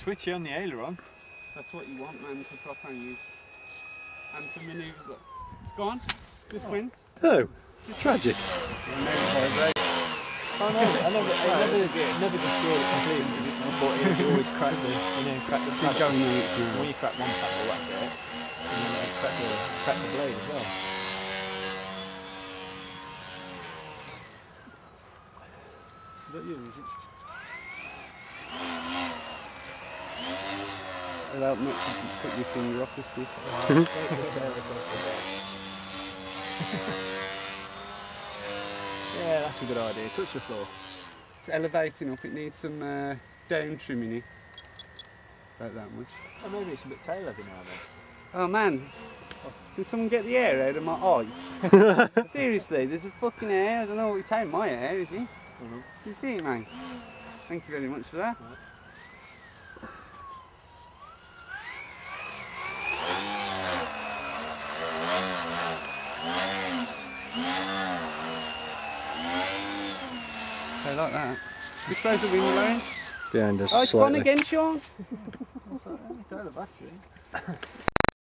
Twitchy on the aileron. That's what you want, man, for proper use. And for manoeuvres. It's gone. Just wind. Oh, tragic. I know, I never, I never, never destroyed it completely, but it always cracked the, you know, cracked the Keep paddle. going now. it's now. When you crack one paddle, that's it. And then it crack the, crack the blade as well. That you, it? Without not to put your finger off the stick. yeah, that's a good idea. Touch the floor. It's elevating up, it needs some uh, down trimming it. About that much. Oh, maybe it's a bit tail heavy now then. Oh man, can someone get the air out of my eye? Seriously, there's a fucking air. I don't know what you're taking my hair, is he? Mhm. You see it, mate? Thank you very much for that. I like that. Which way's the wind blowing? Behind us Oh, it's gone again, Sean. What's that? Tail the battery.